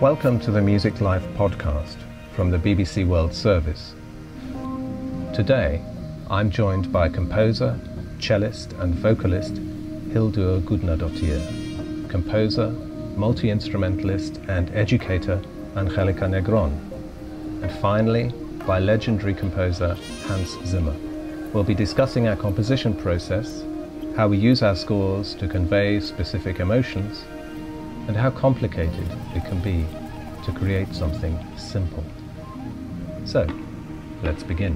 Welcome to the Music Life podcast from the BBC World Service. Today, I'm joined by composer, cellist, and vocalist Hildur Gudnadottir, composer, multi instrumentalist, and educator Angelica Negron, and finally, by legendary composer Hans Zimmer. We'll be discussing our composition process, how we use our scores to convey specific emotions, and how complicated it can be to create something simple. So, let's begin.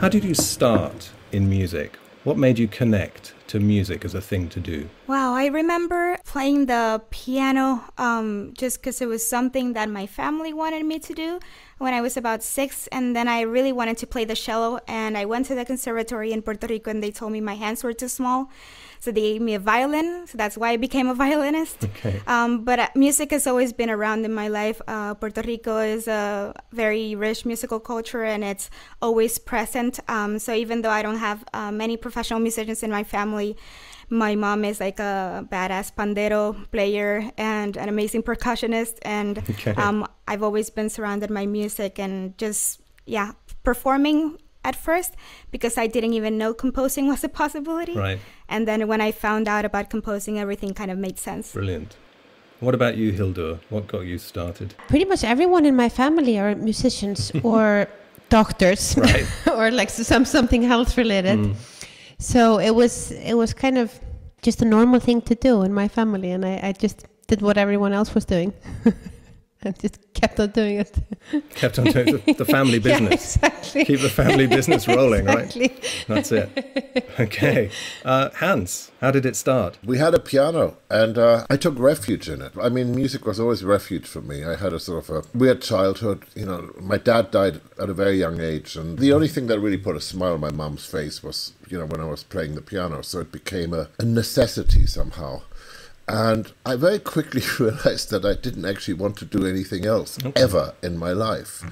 How did you start in music? What made you connect to music as a thing to do? Wow, I remember playing the piano um, just because it was something that my family wanted me to do when I was about six. And then I really wanted to play the cello. And I went to the conservatory in Puerto Rico and they told me my hands were too small. So they gave me a violin. So that's why I became a violinist. Okay. Um, but uh, music has always been around in my life. Uh, Puerto Rico is a very rich musical culture and it's always present. Um, so even though I don't have uh, many professional musicians in my family, my mom is like a badass pandero player and an amazing percussionist. And Okay. um, I've always been surrounded by music and just, yeah, performing at first because I didn't even know composing was a possibility. Right. And then when I found out about composing, everything kind of made sense. Brilliant. What about you, Hildur? What got you started? Pretty much everyone in my family are musicians or doctors, or like some something health related. Mm. So it was it was kind of just a normal thing to do in my family, and I, I just did what everyone else was doing, and just kept on doing it. Kept on doing the, the family Yeah, business. exactly. Keep the family business rolling, right? exactly. That's it. Okay. Uh, Hans, how did it start? We had a piano, and uh, I took refuge in it. I mean, music was always refuge for me. I had a sort of a weird childhood. You know, my dad died at a very young age, and the only thing that really put a smile on my mom's face was, you know, when I was playing the piano. So it became a, a necessity somehow. And I very quickly realized that I didn't actually want to do anything else ever in my life.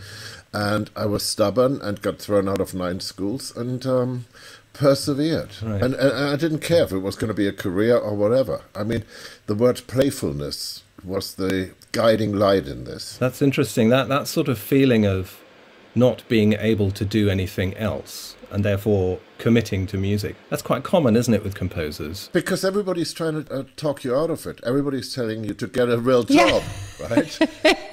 And I was stubborn and got thrown out of nine schools and um, persevered. Right. And, and I didn't care if it was going to be a career or whatever. I mean, the word playfulness was the guiding light in this. That's interesting. That that sort of feeling of not being able to do anything else and therefore committing to music. That's quite common, isn't it, with composers? Because everybody's trying to uh, talk you out of it. Everybody's telling you to get a real Yeah. job, right?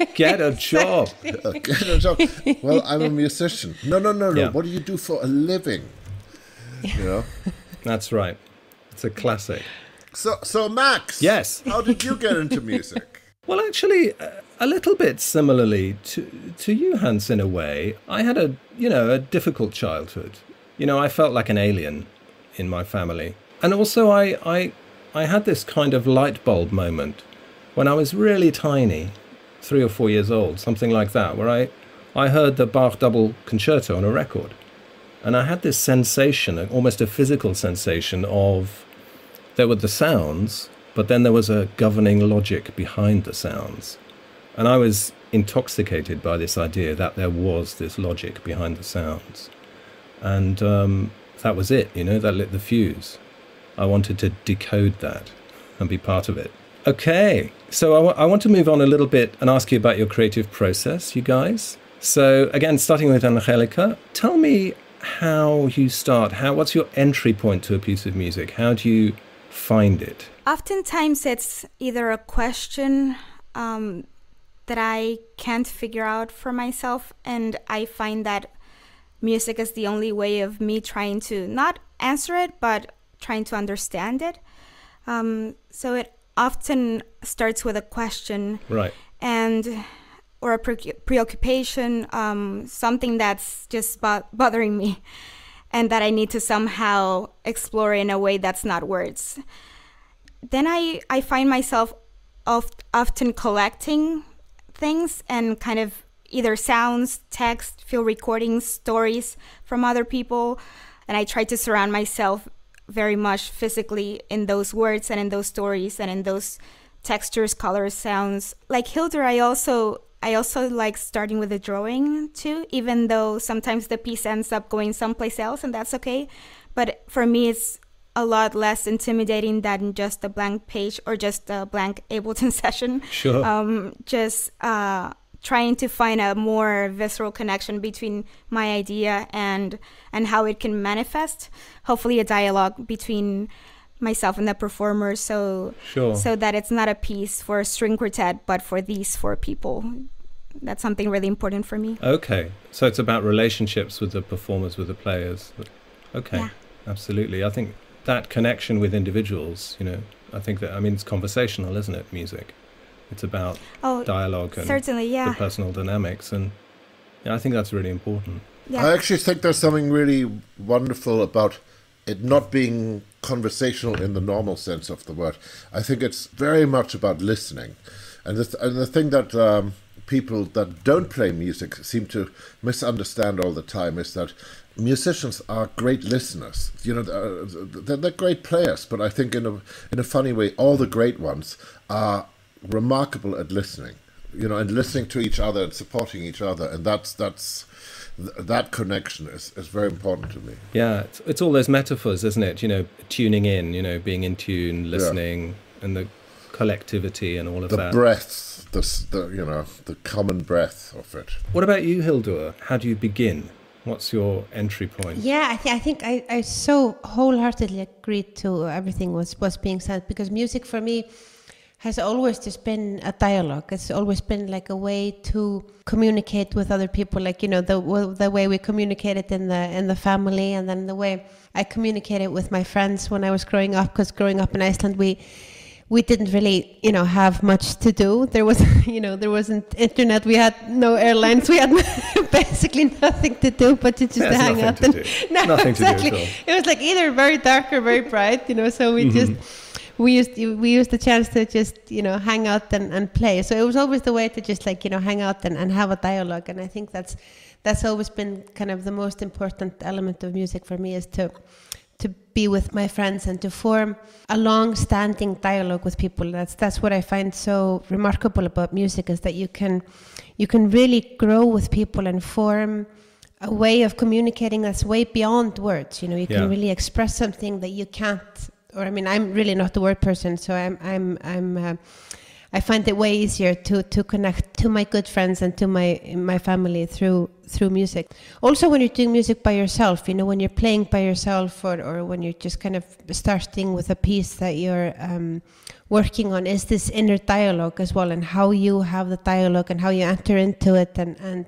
Get a job. Uh, get a job. Well, I'm a musician. No, no, no, no. Yeah. What do you do for a living? You know. That's right. It's a classic. So, so Max. Yes. How did you get into music? Well, actually, uh, a little bit similarly to to you, Hans, in a way. I had a you know a difficult childhood. You know, I felt like an alien in my family, and also I I I had this kind of light bulb moment when I was really tiny, three or four years old, something like that, where I I heard the Bach double concerto on a record, and I had this sensation, almost a physical sensation of there were the sounds, but then there was a governing logic behind the sounds. And I was intoxicated by this idea that there was this logic behind the sounds. And um, that was it, you know, that lit the fuse. I wanted to decode that and be part of it. Okay, so I want to move on a little bit and ask you about your creative process, you guys. So, again, starting with Angelica, tell me how you start. How, what's your entry point to a piece of music? How do you find it? Oftentimes, it's either a question um, that I can't figure out for myself, and I find that music is the only way of me trying to not answer it, but trying to understand it. Um, so it often starts with a question Right. and or a pre- preoccupation, um, something that's just bo- bothering me, and that I need to somehow explore in a way that's not words. Then I I find myself oft- often collecting things and kind of either sounds, text, field recordings, stories from other people, and I try to surround myself very much physically in those words and in those stories and in those textures, colors, sounds. Like Hildur, I also I also like starting with a drawing too, even though sometimes the piece ends up going someplace else, and that's okay. But for me, it's a lot less intimidating than just a blank page or just a blank Ableton session. Sure. Um, just uh, trying to find a more visceral connection between my idea and and how it can manifest. Hopefully, a dialogue between myself and the performer, so Sure. so that it's not a piece for a string quartet, but for these four people. That's something really important for me. Okay, so it's about relationships with the performers, with the players. Okay, Yeah. absolutely. I think that connection with individuals, you know, I think that, I mean, it's conversational, isn't it? Music. It's about Oh, dialogue and certainly, the personal dynamics. And yeah, I think that's really important. yeah. I actually think there's something really wonderful about it not being conversational in the normal sense of the word. I think it's very much about listening, and the th- and the thing that um, people that don't play music seem to misunderstand all the time is that musicians are great listeners. You know, uh, they're, they're great players, but I think in a in a funny way, all the great ones are remarkable at listening. You know, and listening to each other and supporting each other, and that's that's that connection is, is very important to me. Yeah, it's, it's all those metaphors, isn't it? You know, tuning in, you know, being in tune, listening, and the collectivity and all of The that. breath, the, the you know the common breath of it. what about you, Hildur? How do you begin? What's your entry point? Yeah, I, th- I think I, I so wholeheartedly agreed to everything was was being said because music for me has always just been a dialogue. It's always been like a way to communicate with other people, like you know the the way we communicated in the in the family, and then the way I communicated with my friends when I was growing up. Because growing up in Iceland, we we didn't really, you know, have much to do. There was, you know, there wasn't internet. We had no airlines. We had basically nothing to do but to just There's hang out. and. No, Nothing to do at exactly. It was like either very dark or very bright, you know. So we mm-hmm. just we used we used the chance to just you know hang out and, and play. So it was always the way to just like you know hang out and, and have a dialogue. And I think that's that's always been kind of the most important element of music for me is to to be with my friends and to form a long-standing dialogue with people. That's that's what I find so remarkable about music is that you can you can really grow with people and form a way of communicating that's way beyond words. You know, you Yeah. can really express something that you can't. Or I mean, I'm really not the word person, so I'm I'm I'm. Uh, I find it way easier to, to connect to my good friends and to my my family through through music. Also, when you're doing music by yourself, you know, when you're playing by yourself, or, or when you're just kind of starting with a piece that you're um, working on, is this inner dialogue as well, and how you have the dialogue and how you enter into it, and and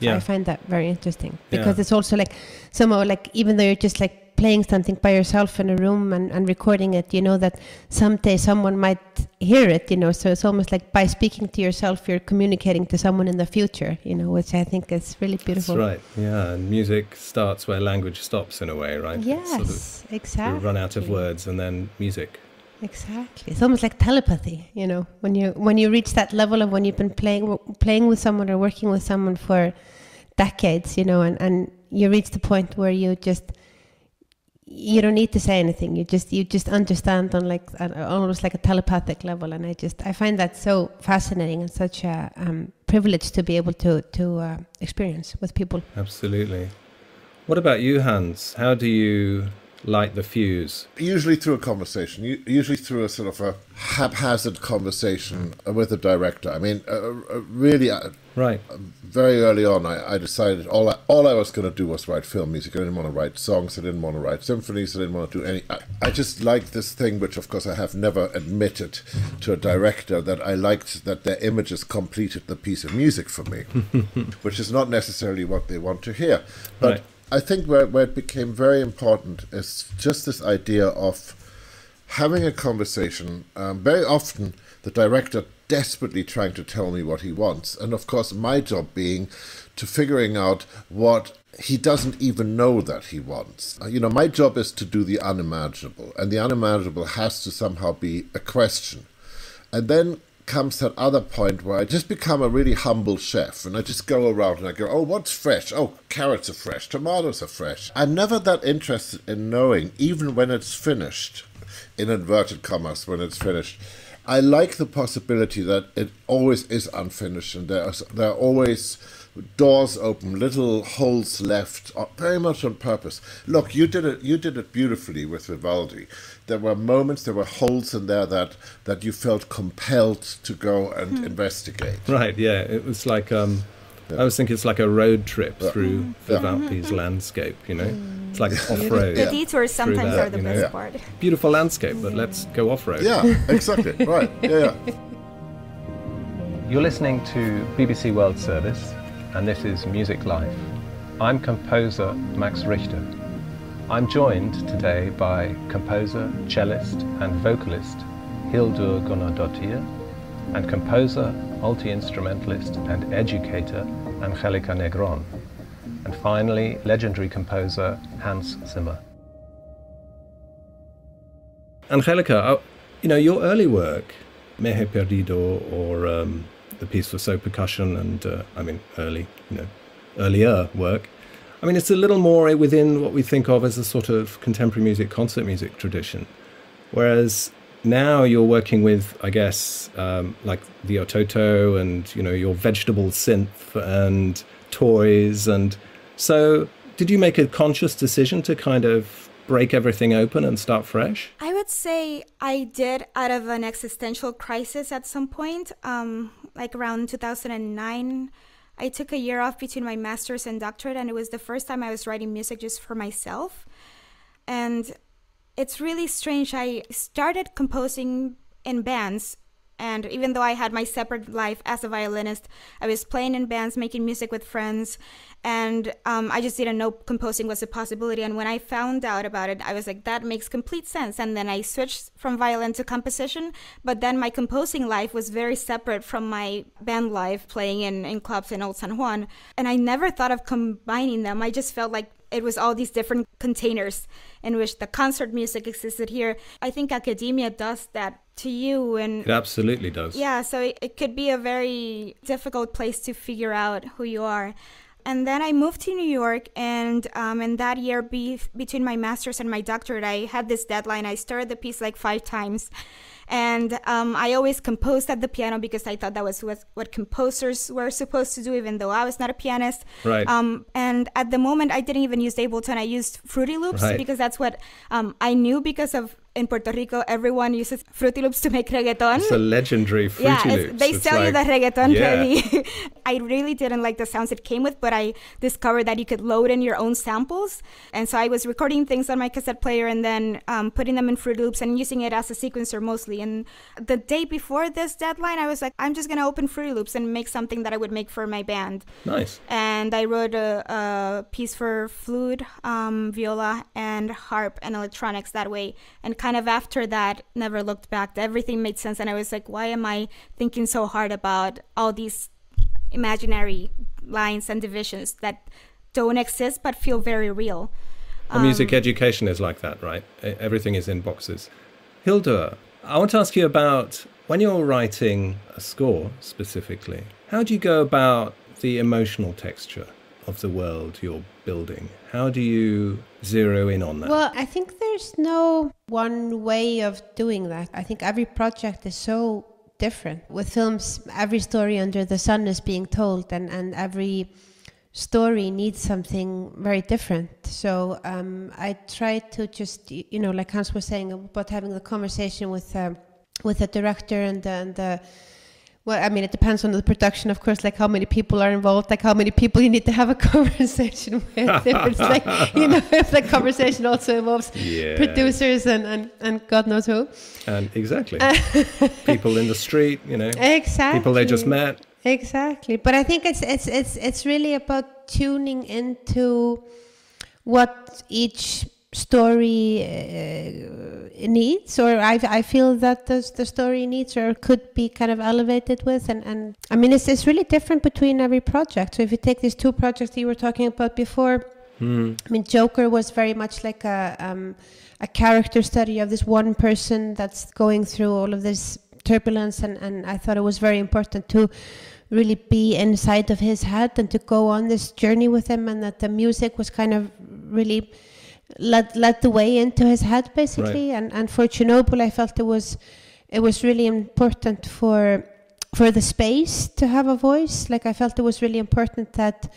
Yeah. I find that very interesting Yeah. because it's also like somehow like even though you're just like playing something by yourself in a room and, and recording it, you know that someday someone might hear it, you know. So it's almost like by speaking to yourself, you're communicating to someone in the future, you know, which I think is really That's beautiful. right. Yeah, and music starts where language stops in a way, right? Yes, sort of- exactly. run out of words and then music. Exactly. It's almost like telepathy, you know, when you when you reach that level of when you've been playing playing with someone or working with someone for decades, you know, and, and you reach the point where you just you don't need to say anything. You just you just understand on like an, almost like a telepathic level, and I just I find that so fascinating and such a um, privilege to be able to to uh, experience with people. Absolutely. What about you, Hans? How do you light the fuse? Usually through a conversation, usually through a sort of a haphazard conversation with a director. I mean, uh, uh, really, uh, Right. very early on, I, I decided all I, all I was going to do was write film music. I didn't want to write songs. I didn't want to write symphonies. I didn't want to do any. I, I just liked this thing, which of course I have never admitted to a director that I liked that their images completed the piece of music for me, which is not necessarily what they want to hear. But Right. I think where, where it became very important is just this idea of having a conversation. Um, very often, the director desperately trying to tell me what he wants, and of course, my job being to figuring out what he doesn't even know that he wants. Uh, You know, my job is to do the unimaginable, and the unimaginable has to somehow be a question. And then comes that other point where I just become a really humble chef and I just go around and I go, oh, what's fresh? Oh, carrots are fresh, tomatoes are fresh. I'm never that interested in knowing, even when it's finished, in inverted commas, when it's finished. I like the possibility that it always is unfinished and there's, there are always doors open, little holes left, uh, very much on purpose. Look, you did it. You did it beautifully with Vivaldi. There were moments, there were holes in there that that you felt compelled to go and investigate. Right, yeah. It was like um, I was thinking it's like a road trip Yeah. through mm-hmm. Yeah. Mm-hmm. Vivaldi's mm-hmm. landscape. You know, mm. it's like off road. The detours sometimes that, are the you know. best Yeah. part. beautiful landscape, but let's go off road. Yeah, exactly. right. Yeah, yeah. You're listening to BBC World Service, and this is Music Life. I'm composer Max Richter. I'm joined today by composer, cellist, and vocalist Hildur Guðnadóttir, and composer, multi-instrumentalist, and educator Angelica Negron, and finally, legendary composer Hans Zimmer. Angelica, uh, you know, your early work, Me he perdido, or um, the piece for Sō Percussion, and uh, I mean, early, you know, earlier work. I mean, it's a little more within what we think of as a sort of contemporary music, concert music tradition. Whereas now you're working with, I guess, um, like the Ototo and, you know, your vegetable synth and toys. And so, did you make a conscious decision to kind of break everything open and start fresh? I would say I did out of an existential crisis at some point, um, like around 2009. I took a year off between my master's and doctorate, and it was the first time I was writing music just for myself. And it's really strange. I started composing in bands, and even though I had my separate life as a violinist, I was playing in bands, making music with friends, and um, I just didn't know composing was a possibility. And when I found out about it, I was like, that makes complete sense. And then I switched from violin to composition, but then my composing life was very separate from my band life, playing in, in clubs in Old San Juan. And I never thought of combining them. I just felt like it was all these different containers in which the concert music existed here. I think academia does that to you and It absolutely does. yeah, so it, it could be a very difficult place to figure out who you are. And then I moved to New York, and um, in that year, be, between my master's and my doctorate, I had this deadline. I started the piece like five times, and um, I always composed at the piano because I thought that was what, what composers were supposed to do, even though I was not a pianist. Right. Um, and at the moment, I didn't even use Ableton. I used Fruity Loops Right. because that's what um, I knew because of in Puerto Rico, everyone uses Fruity Loops to make reggaeton It's a legendary Fruity yeah, Loops. they It's sell you the like- reggaeton yeah. I really didn't like the sounds it came with, but I discovered that you could load in your own samples. And so I was recording things on my cassette player and then um, putting them in Fruit Loops and using it as a sequencer mostly. And the day before this deadline, I was like, I'm just going to open Fruity Loops and make something that I would make for my band Nice. and I wrote a, a piece for flute, um, viola, and harp and electronics that way. And kind of after that, never looked back. Everything made sense, and I was like, why am I thinking so hard about all these imaginary lines and divisions that don't exist but feel very real? Well, music um, education is like that, right? Everything is in boxes. Hildur, I want to ask you about when you're writing a score specifically, how do you go about the emotional texture of the world you're building? How do you zero in on that? Well, I think there's no one way of doing that. I think every project is so different. With films, every story under the sun is being told, and, and every story needs something very different. So um, I try to just, you know, like Hans was saying about having the conversation with uh, with the director and the, and the well, I mean, it depends on the production, of course, like how many people are involved, like how many people you need to have a conversation with. if it's like, you know, if the conversation also involves Yeah. producers and, and, and God knows who. and exactly. Uh, people in the street, you know, Exactly. people they just met. Exactly. But I think it's, it's, it's, it's really about tuning into what each story uh, needs or I, I feel that the, the story needs or could be kind of elevated with and, and I mean it's, it's really different between every project so if you take these two projects that you were talking about before Hmm. I mean Joker was very much like a um, a character study of this one person that's going through all of this turbulence and, and I thought it was very important to really be inside of his head and to go on this journey with him and that the music was kind of really led led the way into his head basically. And and for Chernobyl I felt it was it was really important for for the space to have a voice. Like I felt it was really important that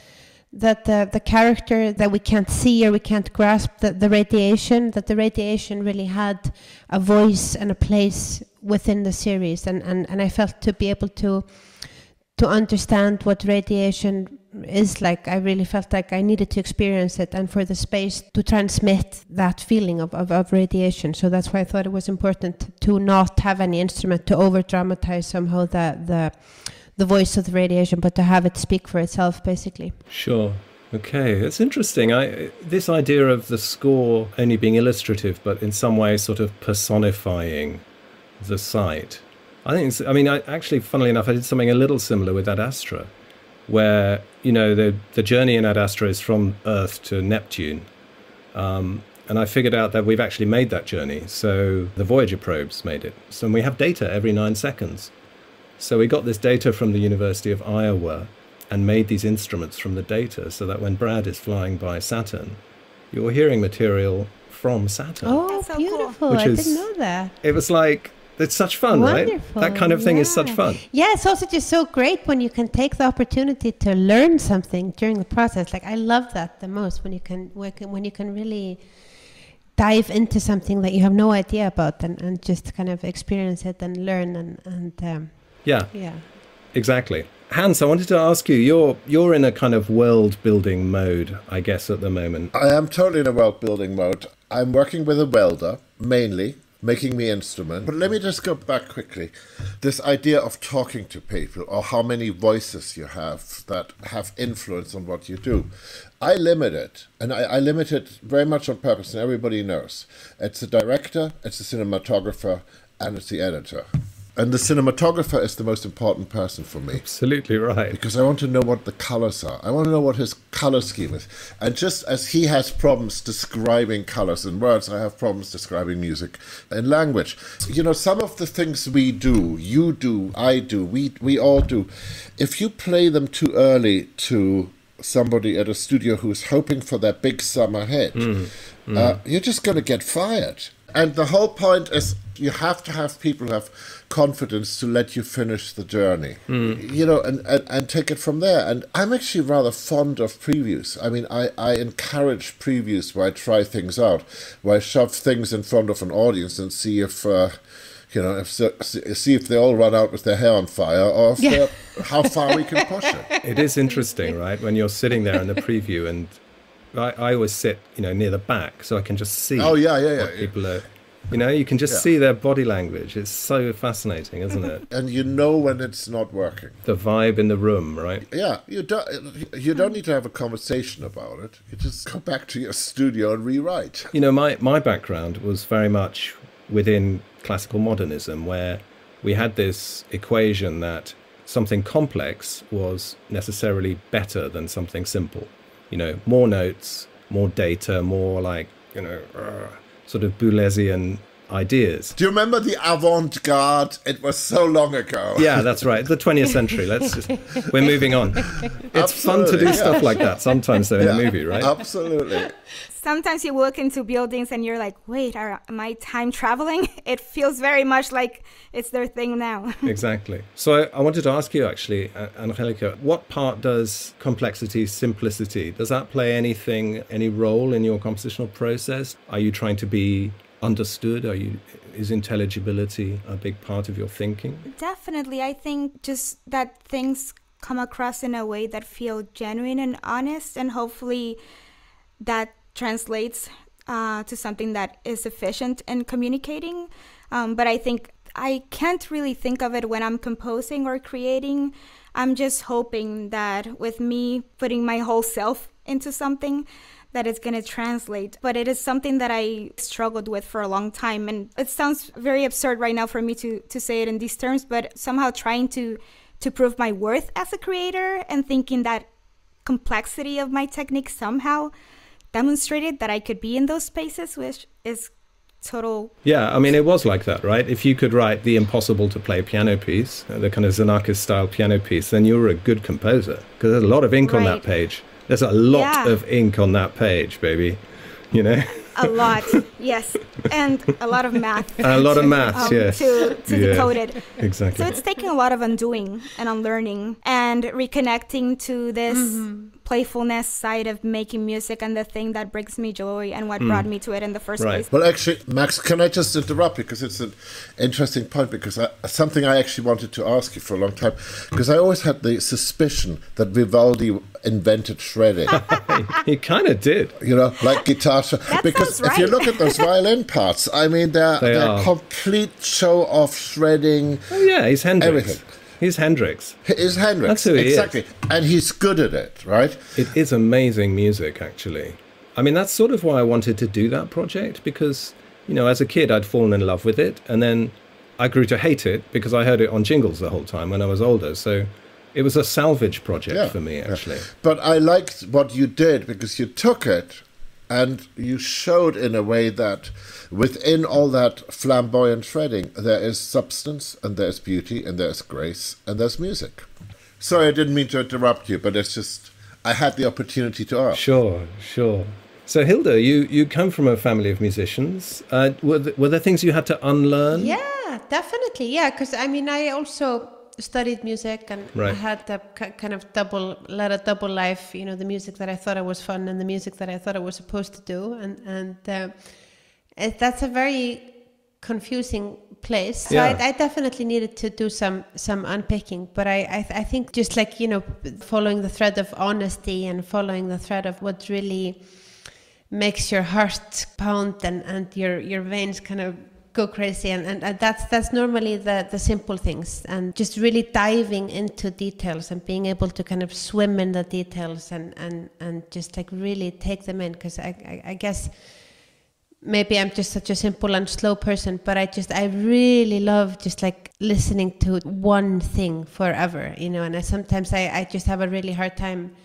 that the, the character that we can't see or we can't grasp the, the radiation that the radiation really had a voice and a place within the series. And, and, and I felt to be able to to understand what radiation is like I really felt like I needed to experience it and for the space to transmit that feeling of, of, of radiation so that's why I thought it was important to not have any instrument to over dramatize somehow the the the voice of the radiation, but to have it speak for itself, basically. Sure. Okay, it's interesting. I this idea of the score only being illustrative, but in some way sort of personifying the site. I think. It's, I mean, I, actually, funnily enough, I did something a little similar with Ad Astra, where you know the the journey in Ad Astra is from Earth to Neptune, um, and I figured out that we've actually made that journey. So the Voyager probes made it. So we have data every nine seconds. So we got this data from the University of Iowa and made these instruments from the data so that when Brad is flying by Saturn, you're hearing material from Saturn. Oh, so beautiful. cool. Which I is- didn't know that. It was like, it's such fun, Wonderful. right? That kind of thing is such fun. Yeah, it's also just so great when you can take the opportunity to learn something during the process. Like I love that the most when you can when can- when you can really dive into something that you have no idea about and, and just kind of experience it and learn and and um, Yeah, yeah. exactly. Hans, I wanted to ask you, you're, you're in a kind of world building mode, I guess, at the moment. I am totally in a world building mode. I'm working with a welder, mainly, making me instrument. But let me just go back quickly. This idea of talking to people or how many voices you have that have influence on what you do. I limit it, and I, I limit it very much on purpose, and everybody knows. It's the director, it's the cinematographer, and it's the editor. And the cinematographer is the most important person for me Absolutely right. because I want to know what the colors are. I want to know what his color scheme is. And just as he has problems describing colors in words, I have problems describing music in language. You know, some of the things we do, you do, I do, we we all do, if you play them too early to somebody at a studio who's hoping for their big summer hit, Uh, you're just going to get fired. And the whole point is you have to have people who have confidence to let you finish the journey, you know, and, and, and take it from there. And I'm actually rather fond of previews. I mean, I, I encourage previews where I try things out, where I shove things in front of an audience and see if. Uh, you know, if see if they all run out with their hair on fire, or if they're- how far we can push it. It is interesting, right? When you're sitting there in the preview, and I, I always sit, you know, near the back, so I can just see. Oh, yeah, yeah, yeah. what people are. You know, you can just Yeah. see their body language. It's so fascinating, isn't it? And you know when it's not working. the vibe in the room, right? Yeah, you don't. You don't need to have a conversation about it. You just go back to your studio and rewrite. You know, my, my background was very much within classical modernism, where we had this equation that something complex was necessarily better than something simple. You know, more notes, more data, more like, you know, uh, sort of Boulezian ideas. Do you remember the avant-garde? It was so long ago. Yeah, that's right. The 20th century. Let's just, we're moving on. It's fun to do yeah. stuff like that sometimes, though, in a movie, right? Absolutely. Sometimes you walk into buildings and you're like, wait, are, am I time traveling? It feels very much like it's their thing now. Exactly. So I, I wanted to ask you actually, uh, Angelica, what part does complexity, simplicity, does that play anything, any role in your compositional process? Are you trying to be understood? Are you is intelligibility a big part of your thinking? Definitely. I think just that things come across in a way that feel genuine and honest, and hopefully that translates uh, to something that is efficient in communicating. Um, but I think I can't really think of it when I'm composing or creating. I'm just hoping that with me putting my whole self into something, that it's going to translate. But it is something that I struggled with for a long time. And it sounds very absurd right now for me to, to say it in these terms, but somehow trying to, to prove my worth as a creator and thinking that complexity of my technique somehow demonstrated that I could be in those spaces, which is total Yeah, I mean, it was like that, right? If you could write the impossible to play piano piece, uh, the kind of Xenakis style piano piece, then you were a good composer because there's a lot of ink on that page. There's a lot Yeah. of ink on that page, baby. You know? a lot, yes, and a lot of math. A lot of maths, um, yes. To, to Yeah. decode it. Exactly. So it's taking a lot of undoing and unlearning and reconnecting to this playfulness side of making music and the thing that brings me joy and what brought me to it in the first Right. place. Well, actually, Max, can I just interrupt because it's an interesting point because I, something I actually wanted to ask you for a long time because I always had the suspicion that Vivaldi invented shredding. he kind of did. you know, like guitar. That because sounds if you look at those violin parts, I mean, they're, They they are are. complete show off shredding. Oh yeah, he's Hendrix. Everything. He's Hendrix. He's Hendrix That's who he is. exactly, and he's good at it, right? It is amazing music, actually. I mean, that's sort of why I wanted to do that project because, you know, as a kid, I'd fallen in love with it. And then I grew to hate it because I heard it on jingles the whole time when I was older. So it was a salvage project Yeah, for me, yeah. actually. But I liked what you did because you took it and you showed in a way that within all that flamboyant shredding, there is substance and there's beauty and there's grace and there's music. Sorry, I didn't mean to interrupt you, but it's just I had the opportunity to ask. Sure, sure. So, Hildur, you, you come from a family of musicians. Uh, were, th- were there things you had to unlearn? Yeah, definitely. Yeah, because I mean, I also studied music and I Right. had ki- kind of double, led a double life. You know, the music that I thought I was fun and the music that I thought I was supposed to do, and and uh, it, that's a very confusing place. So Yeah. I, I definitely needed to do some some unpicking. But I, I I think just like you know, following the thread of honesty and following the thread of what really makes your heart pound and, and your your veins kind of go crazy and, and, and that's that's normally the the simple things and just really diving into details and being able to kind of swim in the details and and and just like really take them in because I, I I guess maybe I'm just such a simple and slow person, but I just I really love just like listening to one thing forever, you know. And I sometimes I, I just have a really hard time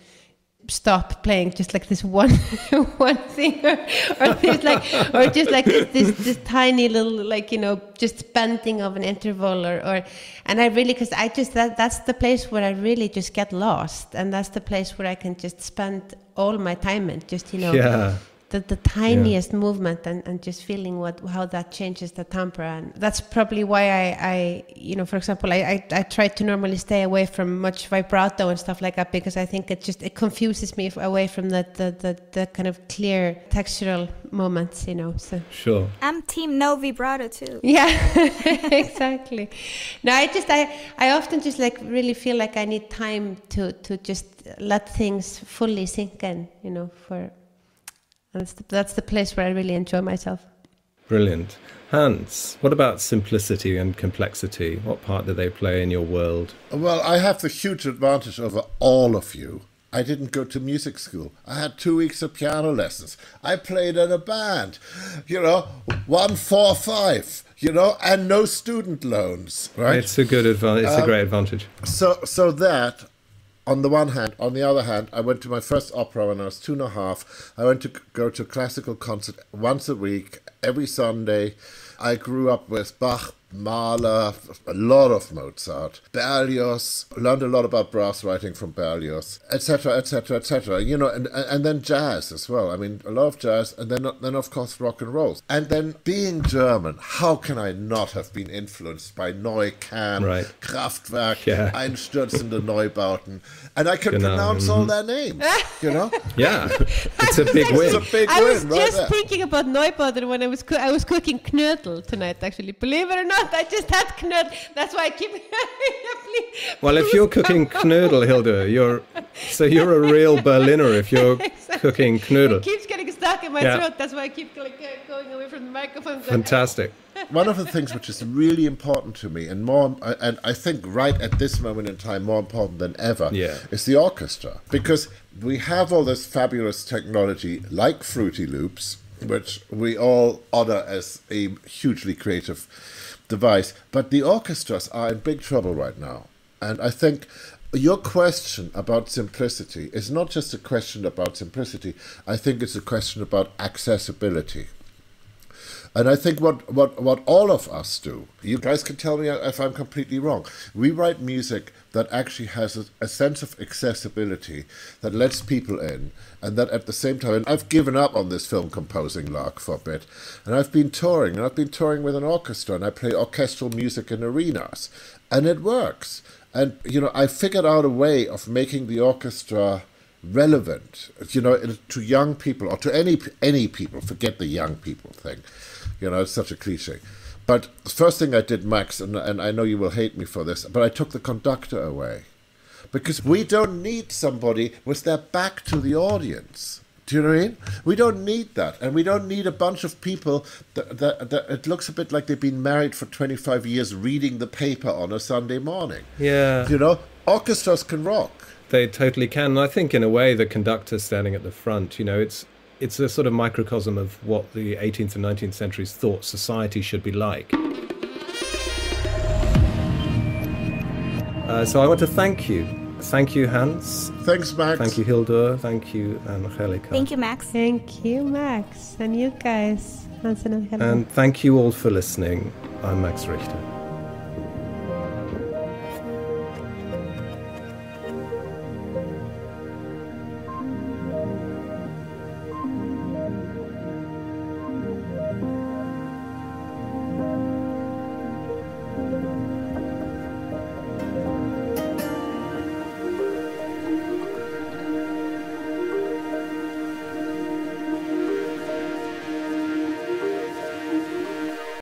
stop playing just like this one one thing or, or this like or just like this, this this tiny little like you know just bending of an interval or or and I really because I just that that's the place where I really just get lost and that's the place where I can just spend all my time and just you know Yeah. The, the tiniest movement and, and just feeling what how that changes the timbre and that's probably why I, I you know for example I, I, I try to normally stay away from much vibrato and stuff like that because I think it just it confuses me away from the the, the, the kind of clear textural moments you know so Sure. I'm team no vibrato too. yeah exactly no I just I I often just like really feel like I need time to to just let things fully sink in you know for that's the, that's the place where I really enjoy myself Brilliant. Hans, what about simplicity and complexity? What part do they play in your world? Well, I have the huge advantage over all of you. I didn't go to music school. I had two weeks of piano lessons. I played in a band, you know, one, four, five, you know, and no student loans, right? It's a good advantage. It's a um, great advantage. So, so that, on the one hand, on the other hand, I went to my first opera when I was two and a half. I went to go to a classical concert once a week, every Sunday. I grew up with Bach, Mahler, a lot of Mozart, Berlioz. Learned a lot about brass writing from Berlioz, etc., etc., etc. You know, and, and and then jazz as well. I mean, a lot of jazz, and then then of course rock and roll. And then being German, how can I not have been influenced by Neu! Can, Right. Kraftwerk, Yeah. Einstürzende Neubauten, and I can Genau, pronounce all mhm. their names. You know, Yeah. It's a big win. it's a big I was right just there. thinking about Neubauten when I was coo- I was cooking knödel tonight. Actually, believe it or not, I just had knödel. That's why I keep. Please- Well, if you're cooking come- knödel, Hildur, you're so you're a real Berliner if you're Exactly. cooking It knödel. keeps getting stuck in my Yeah. throat. That's why I keep like, uh, going away from the microphone. going, Fantastic. one of the things which is really important to me, and more, and I think right at this moment in time, more important than ever, Yeah. is the orchestra because we have all this fabulous technology like Fruity Loops, which we all honor as a hugely creative device, but the orchestras are in big trouble right now, and I think. Your question about simplicity is not just a question about simplicity. I think it's a question about accessibility And I think what, what, what all of us do, you guys can tell me if I'm completely wrong. We write music that actually has a, a, sense of accessibility that lets people in, and that at the same time, and I've given up on this film composing lark for a bit, and I've been touring, and I've been touring with an orchestra, and I play orchestral music in arenas, and it works. And, you know, I figured out a way of making the orchestra relevant, you know, to young people or to any any people. Forget the young people thing, you know, it's such a cliche. But the first thing I did, Max, and, and I know you will hate me for this, but I took the conductor away. Because we don't need somebody with their back to the audience. Do you know what I mean? We don't need that. And we don't need a bunch of people that, that, that it looks a bit like they've been married for 25 years reading the paper on a Sunday morning. Yeah. You know, orchestras can rock. They totally can. And I think, in a way, the conductor standing at the front, you know, it's it's a sort of microcosm of what the 18th and 19th centuries thought society should be like. Uh, so I want to thank you. Thank you, Hans. Thanks, Max. Thank you, Hildur. Thank you, Angelica. Thank you, Max. Thank you, Max. And you guys, Hans and Angelica. And thank you all for listening. I'm Max Richter.